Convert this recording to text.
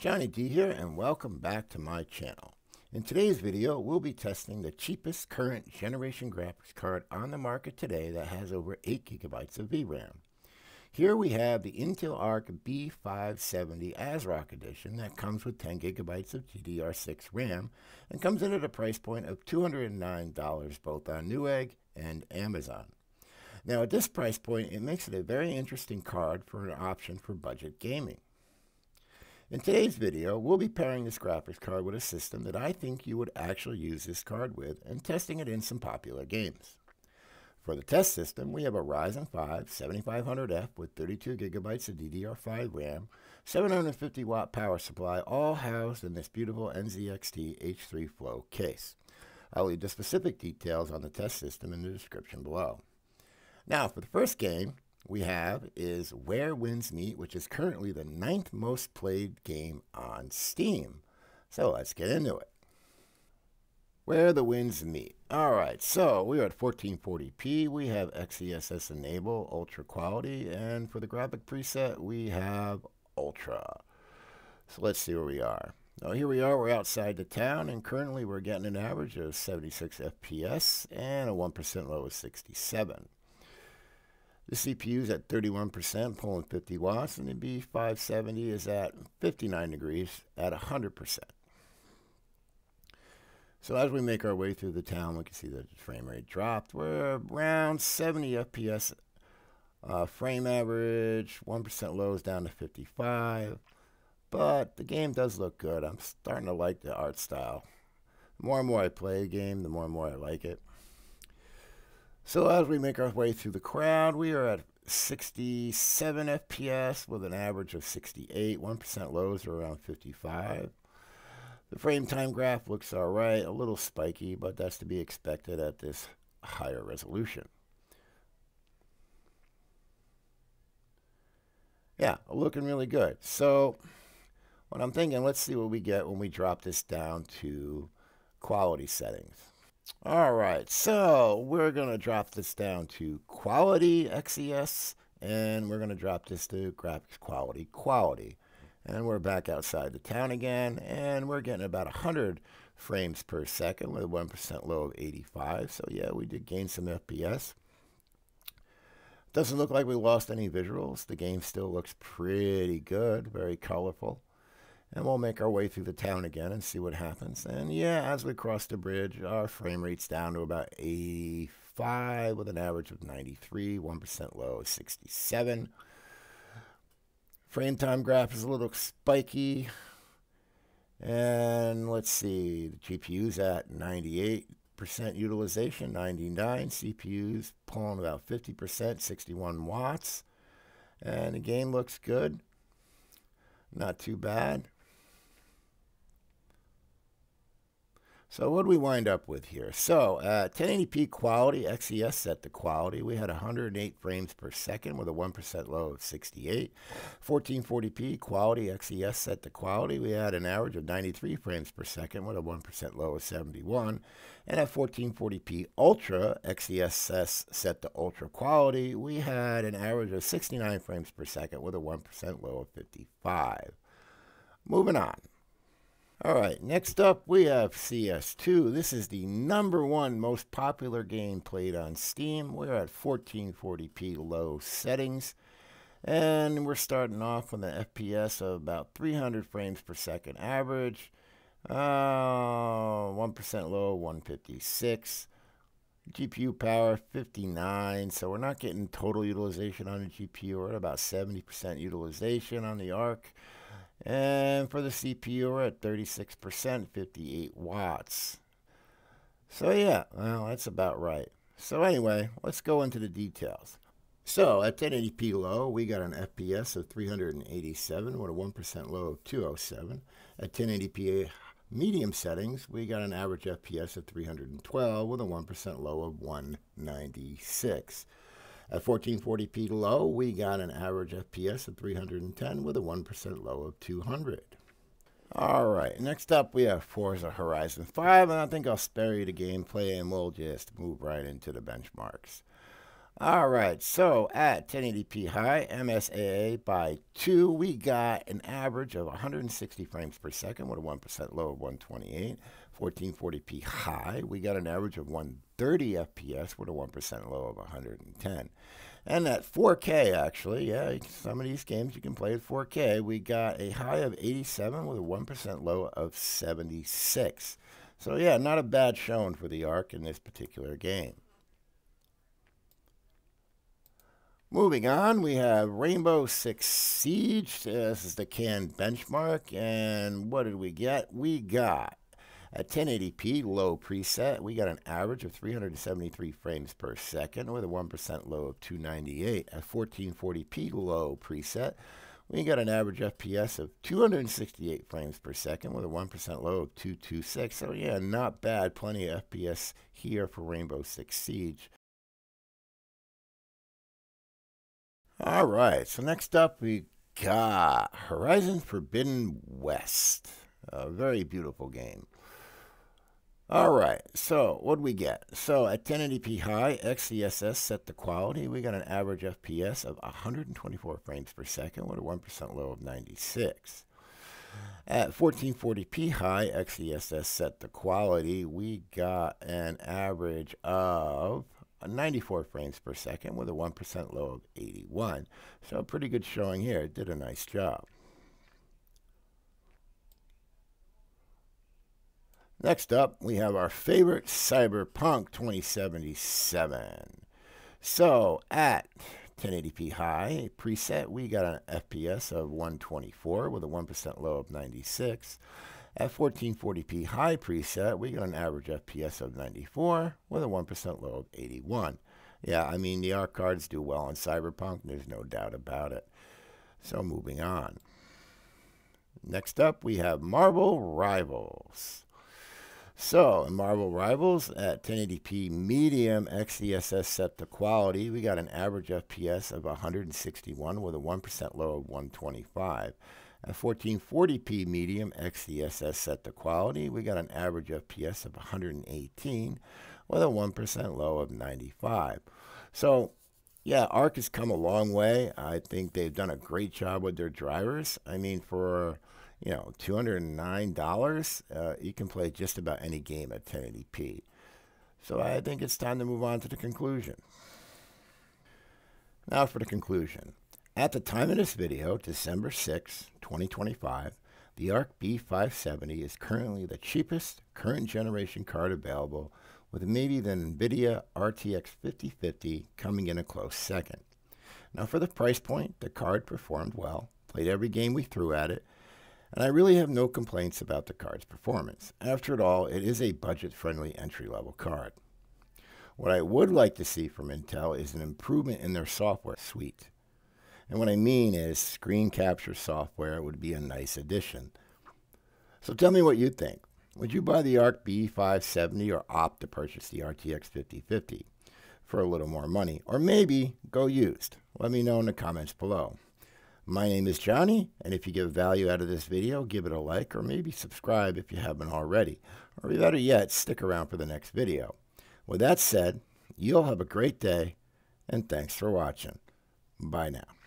Johnny D here and welcome back to my channel. In today's video, we'll be testing the cheapest current generation graphics card on the market today that has over 8 gigabytes of VRAM. Here we have the Intel Arc B570 ASRock edition that comes with 10 gigabytes of GDDR6 RAM and comes in at a price point of $209 both on Newegg and Amazon. Now at this price point, it makes it a very interesting card for an option for budget gaming. In today's video, we'll be pairing this graphics card with a system that I think you would actually use this card with and testing it in some popular games. For the test system, we have a Ryzen 5 7500F with 32 gigabytes of DDR5 RAM, 750 watt power supply, all housed in this beautiful NZXT H3 Flow case. I'll leave the specific details on the test system in the description below. Now, for the first game we have is Where Winds Meet, which is currently the ninth most played game on Steam. So let's get into it. Where the Winds Meet. All right, so we are at 1440p. We have XeSS Enable Ultra Quality, and for the graphic preset, we have Ultra. So let's see where we are. Now here we are, we're outside the town, and currently we're getting an average of 76 FPS and a 1% low of 67. The CPU is at 31%, pulling 50 watts, and the B570 is at 59 degrees at 100%. So as we make our way through the town, we can see that the frame rate dropped. We're around 70 FPS uh, frame average, 1% lows down to 55. But the game does look good. I'm starting to like the art style. The more and more I play the game, the more and more I like it. So as we make our way through the crowd, we are at 67 FPS with an average of 68. 1% lows are around 55. The frame time graph looks alright, a little spiky, but that's to be expected at this higher resolution. Yeah, looking really good. So what I'm thinking, let's see what we get when we drop this down to quality settings. All right, so we're going to drop this down to quality XeSS, and we're going to drop this to graphics quality quality. And we're back outside the town again, and we're getting about 100 frames per second with a 1% low of 85. So yeah, we did gain some FPS. Doesn't look like we lost any visuals. The game still looks pretty good, very colorful. And we'll make our way through the town again and see what happens. And yeah, as we cross the bridge, our frame rate's down to about 85 with an average of 93, 1% low of 67. Frame time graph is a little spiky. And let's see, the GPU's at 98% utilization, 99. CPU's pulling about 50%, 61 watts. And the game looks good. Not too bad. So what do we wind up with here? So uh, 1080p quality, XeSS set the quality. We had 108 frames per second with a 1% low of 68. 1440p quality, XeSS set the quality. We had an average of 93 frames per second with a 1% low of 71. And at 1440p Ultra, XESS set the Ultra quality, we had an average of 69 frames per second with a 1% low of 55. Moving on. All right, next up we have CS2. This is the number one most popular game played on Steam. We're at 1440p low settings. And we're starting off with an FPS of about 300 frames per second average. Uh, 1% low, 156. GPU power 59, so we're not getting total utilization on the GPU. We're at about 70% utilization on the ARC. And for the CPU, we're at 36%, 58 watts. So yeah, well, that's about right. So anyway, let's go into the details. So at 1080p low, we got an FPS of 387 with a 1% low of 207. At 1080p medium settings, we got an average FPS of 312 with a 1% low of 196. At 1440p low, we got an average FPS of 310 with a 1% low of 200. All right, next up we have Forza Horizon 5, and I think I'll spare you the gameplay and we'll just move right into the benchmarks. All right, so at 1080p high, MSAA by 2, we got an average of 160 frames per second with a 1% low of 128. 1440p high, we got an average of 130 FPS with a 1% low of 110. And at 4K, actually, yeah, some of these games you can play at 4K, we got a high of 87 with a 1% low of 76. So, yeah, not a bad showing for the ARC in this particular game. Moving on, we have Rainbow Six Siege. This is the CAN benchmark. And what did we get? We got at 1080p low preset, we got an average of 373 frames per second with a 1% low of 298. At 1440p low preset, we got an average FPS of 268 frames per second with a 1% low of 226. So yeah, not bad. Plenty of FPS here for Rainbow Six Siege. All right, so next up we got Horizon Forbidden West. A very beautiful game. All right, so what do we get? So at 1080p high, XeSS set the quality. We got an average FPS of 124 frames per second with a 1% low of 96. At 1440p high, XeSS set the quality. We got an average of 94 frames per second with a 1% low of 81. So pretty good showing here. It did a nice job. Next up, we have our favorite Cyberpunk 2077. So at 1080p high preset, we got an FPS of 124 with a 1% low of 96. At 1440p high preset, we got an average FPS of 94 with a 1% low of 81. Yeah, I mean, the ARC cards do well on Cyberpunk, there's no doubt about it. So moving on. Next up, we have Marvel Rivals. So, in Marvel Rivals at 1080p medium XeSS set to quality, we got an average FPS of 161 with a 1% low of 125. At 1440p medium XeSS set to quality, we got an average FPS of 118 with a 1% low of 95. So, yeah, ARC has come a long way. I think they've done a great job with their drivers. I mean, for you know, $209, uh, you can play just about any game at 1080p. So I think it's time to move on to the conclusion. Now for the conclusion. At the time of this video, December 6, 2025, the ARC B570 is currently the cheapest current generation card available with maybe the NVIDIA RTX 5050 coming in a close second. Now for the price point, the card performed well, played every game we threw at it, and I really have no complaints about the card's performance. After all, it is a budget-friendly entry-level card. What I would like to see from Intel is an improvement in their software suite. And what I mean is screen capture software would be a nice addition. So tell me what you think. Would you buy the ARC B570 or opt to purchase the RTX 5050 for a little more money? Or maybe go used? Let me know in the comments below. My name is Johnny, and if you get value out of this video, give it a like or maybe subscribe if you haven't already. Or better yet, stick around for the next video. With that said, you'll have a great day, and thanks for watching. Bye now.